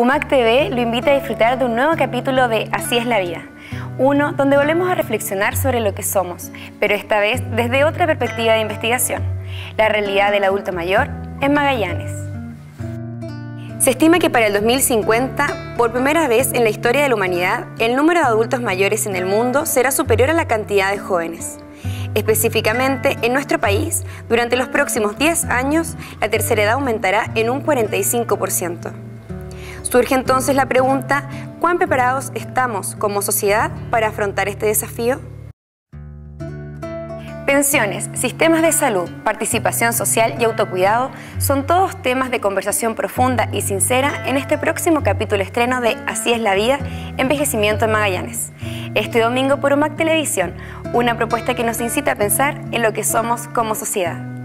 UMAC TV lo invita a disfrutar de un nuevo capítulo de Así es la vida. Uno donde volvemos a reflexionar sobre lo que somos, pero esta vez desde otra perspectiva de investigación, la realidad del adulto mayor en Magallanes. Se estima que para el 2050, por primera vez en la historia de la humanidad, el número de adultos mayores en el mundo será superior a la cantidad de jóvenes. Específicamente, en nuestro país, durante los próximos 10 años, la tercera edad aumentará en un 45%. Surge entonces la pregunta, ¿cuán preparados estamos como sociedad para afrontar este desafío? Pensiones, sistemas de salud, participación social y autocuidado son todos temas de conversación profunda y sincera en este próximo capítulo estreno de Así es la vida, envejecimiento en Magallanes. Este domingo por UMAC Televisión, una propuesta que nos incita a pensar en lo que somos como sociedad.